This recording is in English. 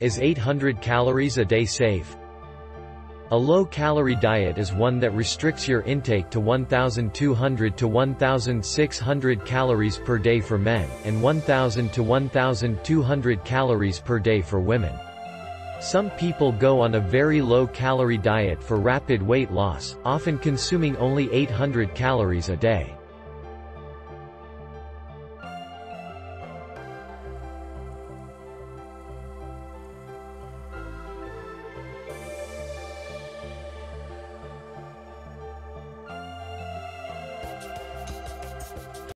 Is 800 calories a day safe? A low-calorie diet is one that restricts your intake to 1,200 to 1,600 calories per day for men, and 1,000 to 1,200 calories per day for women. Some people go on a very low-calorie diet for rapid weight loss, often consuming only 800 calories a day.